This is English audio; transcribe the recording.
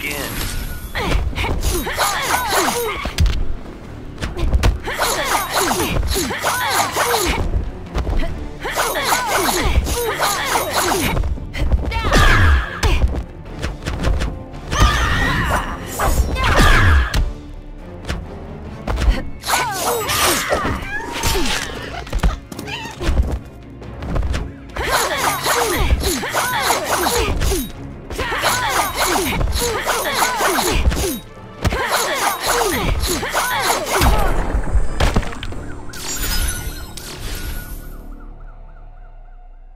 begin.